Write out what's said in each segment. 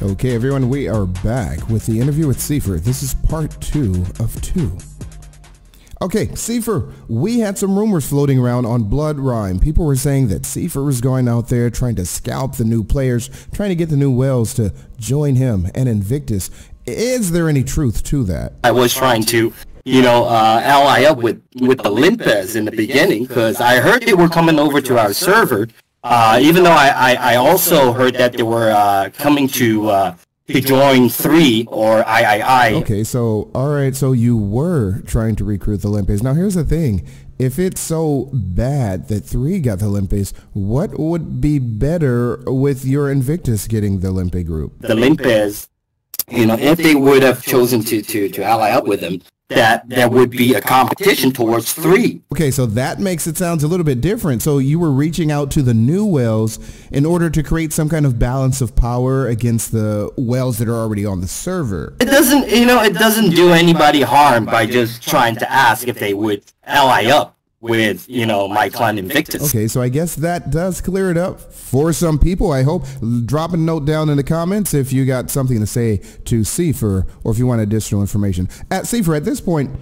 Okay, everyone, we are back with the interview with Seifer. This is part two of two. Okay, Seifer, we had some rumors floating around on Blood Rhyme. People were saying that Seifer was going out there trying to scalp the new players, trying to get the new Whales to join him and Invictus. Is there any truth to that? I was trying to, you know, uh, ally up with, with the Limpez in the beginning because I heard they were coming over to our server. Uh, even though I, I, I, also heard that they were uh, coming to uh, to join three or III. Okay, so all right, so you were trying to recruit the Limpez. Now here's the thing: if it's so bad that three got the Limpez, what would be better with your Invictus getting the Limpe group? The Limpez, you know, if they would have chosen to to to ally up with them, that there would be a competition towards three. Okay, so that makes it sounds a little bit different. So you were reaching out to the new Whales in order to create some kind of balance of power against the Whales that are already on the server. It doesn't, you know, it doesn't do anybody harm by just trying to ask if they would ally up with you know my clan Invictus. Okay, so I guess that does clear it up for some people. I hope. Drop a note down in the comments if you got something to say to Seifer or if you want additional information. At Seifer, at this point,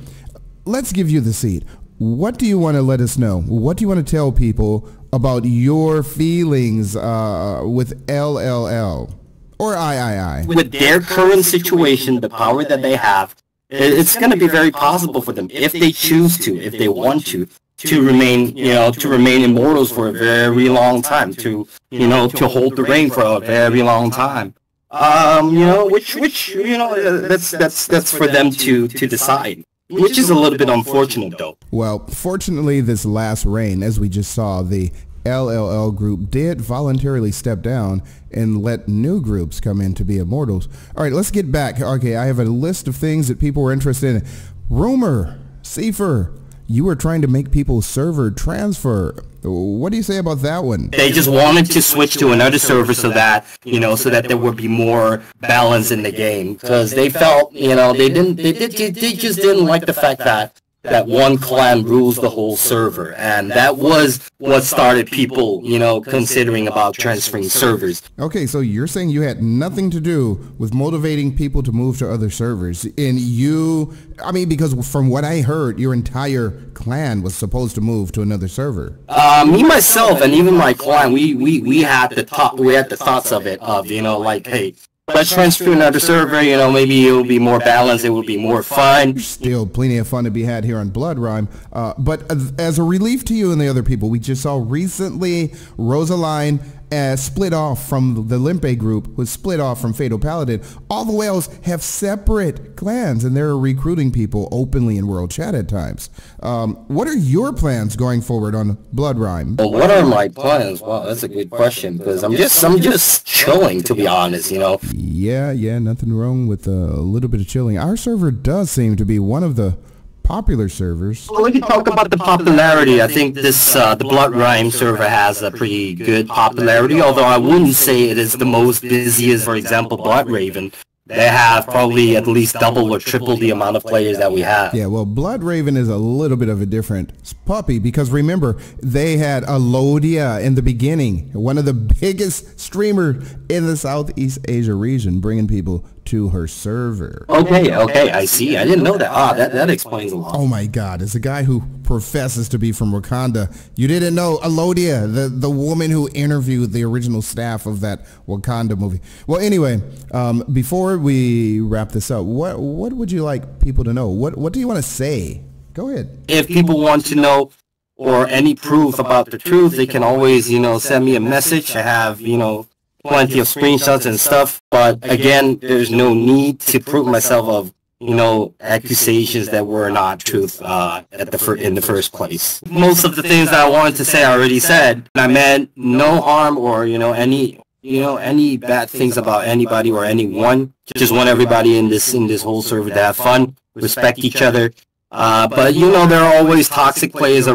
let's give you the seat. What do you want to let us know? What do you want to tell people about your feelings uh, with LLL or III? With their current situation, the power that they have, it's going to be very possible for them if they choose to, if they want to, to remain, you know, to remain immortals for a very long time, to, you know, to hold the reign for a very long time. Um, you know, which, which, you know, uh, that's, that's, that's for them to, to decide. Which is a little bit unfortunate, though. Well, fortunately, this last reign, as we just saw, the LLL group did voluntarily step down and let new groups come in to be immortals. All right, let's get back. Okay, I have a list of things that people were interested in. Rumor, Seifer, you were trying to make people server transfer. What do you say about that one? They just wanted to switch to another server so that, you know, so that there would be more balance in the game. Because they felt, you know, they didn't, they, did, they just didn't like the fact that that one clan rules the whole server. And that was what started people, you know, considering about transferring servers. Okay, so you're saying you had nothing to do with motivating people to move to other servers. And you, I mean, because from what I heard, your entire clan was supposed to move to another server. Uh, me, myself, and even my clan, we, we, we had the thought, we had the thoughts of it, of, you know, like, hey, let's transfer another server, you know, maybe it will be more balanced, it will be more fun. Still plenty of fun to be had here on Blood Rhyme. Uh, but as a relief to you and the other people, we just saw recently Rosaline uh, split off from the Limpe group, was split off from Fatal Paladin. All the whales have separate clans, and they're recruiting people openly in World Chat at times. Um, what are your plans going forward on Blood Rhyme? Well, what are my plans? Well, that's a good question because I'm just I'm just chilling, to be honest. You know. Yeah, yeah, nothing wrong with a little bit of chilling. Our server does seem to be one of the popular servers. Well, we can talk about the popularity. I think this uh, the Blood Rhyme server has a pretty good popularity, although I wouldn't say it is the most busiest. For example, Blood Raven. They have probably at least double or triple the amount of players that we have. Yeah, well, Blood Raven is a little bit of a different puppy because remember, they had Alodia in the beginning, one of the biggest streamers in the Southeast Asia region, bringing people to her server. Okay, okay, I see. I didn't know that. Ah, that, that explains a lot. Oh my god, it's a guy who professes to be from Wakanda. You didn't know Alodia, the, the woman who interviewed the original staff of that Wakanda movie. Well, anyway, um, before we wrap this up, what what would you like people to know? What what do you want to say? Go ahead. If people want to know or any proof about the truth, they can always, you know, send me a message. I have, you know, plenty of screenshots and stuff, but again, there's no need to prove myself of you know accusations that were not truth uh, at the in the first place. Most of the things that I wanted to say, I already said. I meant no harm or you know any you know any bad things about anybody or anyone. Just want everybody in this in this whole server to have fun, respect each other. Uh, but you know there are always toxic players. I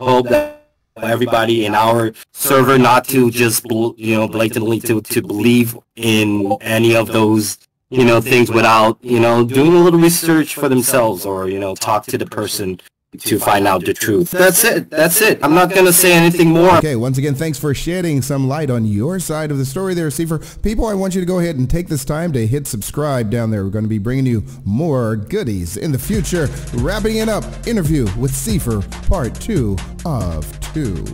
hope that everybody in our server not to just you know blatantly to to believe in any of those you know things without you know doing a little research for themselves or you know talk to the person to find out the truth. That's it. That's it. I'm not gonna say anything more. Okay, once again, thanks for shedding some light on your side of the story there, Seifer. People, I want you to go ahead and take this time to hit subscribe down there. We're going to be bringing you more goodies in the future. Wrapping it up, interview with Seifer, part two of two.